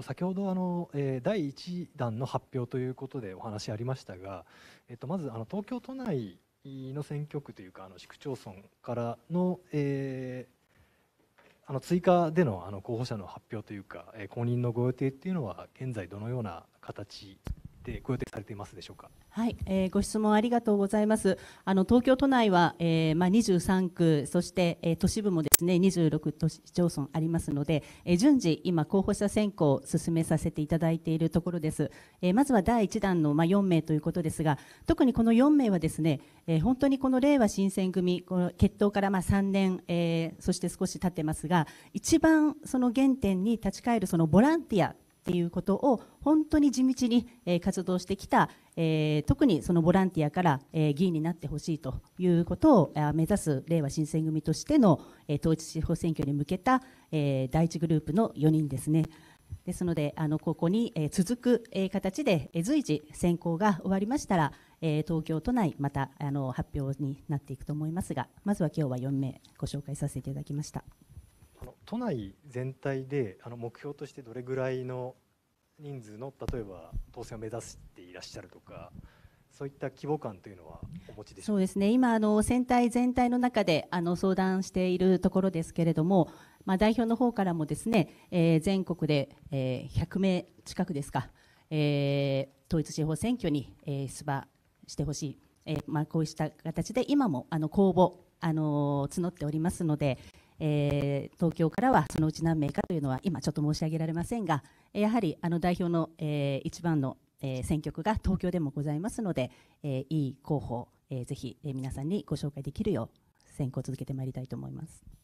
と先ほどあの、えー、第1弾の発表ということでお話ありましたが、えっと、まずあの東京都内の選挙区というかあの市区町村からの、えー、あの追加でのあの候補者の発表というか、えー、公認のご予定というのは現在どのような形でご予定されていますでしょうか？はい、えー、ご質問ありがとうございます。あの東京都内は、えー、まあ23区そして、えー、都市部もですね26都市町村ありますので、えー、順次今候補者選考を進めさせていただいているところです。えー、まずは第1弾のまあ4名ということですが、特にこの4名はですね、えー、本当にこの令和新選組この決闘からまあ3年、えー、そして少し経ってますが、一番その原点に立ち返るそのボランティアっていうことを本当に地道に、え活動してきた、え特にそのボランティアから、え議員になってほしいということを目指す令和新選組としての、え統一地方選挙に向けた、え第1グループの4人ですね。ですので、あのここに、え続く、え形で、え随時選考が終わりましたら、え東京都内またあの発表になっていくと思いますが、まずは今日は4名ご紹介させていただきました。都内全体であの目標としてどれぐらいの人数の例えば当選を目指していらっしゃるとかそういった規模感というのはお持ちでそうですね。今あの選対全体の中であの相談しているところですけれども、まあ、代表の方からもですね、えー、全国で、えー、100名近くですか、えー、統一地方選挙に、えー、出馬してほしい、えーまあ、こうした形で今もあの公募あの募っておりますので、えー、東京からはそのうち何名かというのは今ちょっと申し上げられませんがやはりあの代表の、えー、一番の、えー、選挙区が東京でもございますので、えー、いい候補、えー、ぜひ、え、皆さんにご紹介できるよう選考を続けてまいりたいと思います。